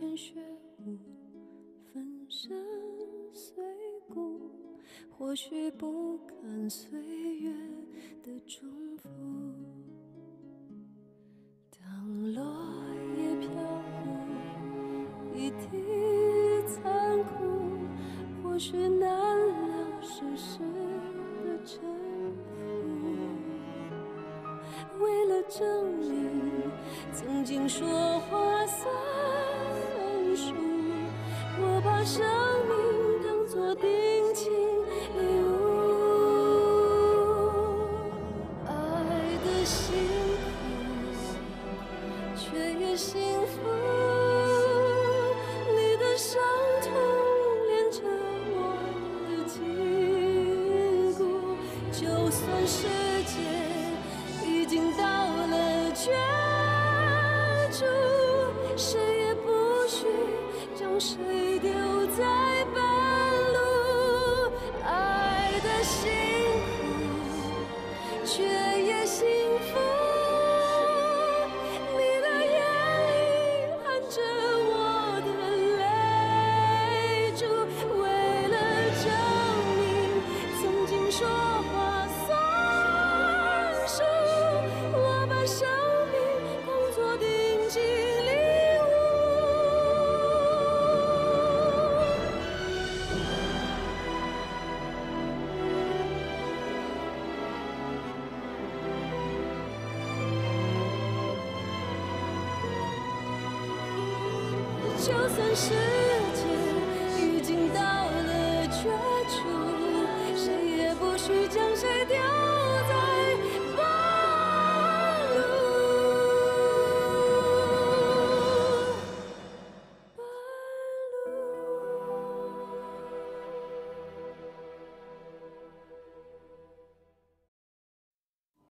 天雪舞，粉身碎骨，或许不堪岁月的重复。当落叶飘忽，一地残酷，或许难了世事的沉浮。为了证明曾经说话算我把生命当作定情礼物。爱的辛苦，却也幸福。你的伤痛连着我的筋骨，就算是却也幸福。你的眼里含着我的泪珠，为了证明曾经说就算是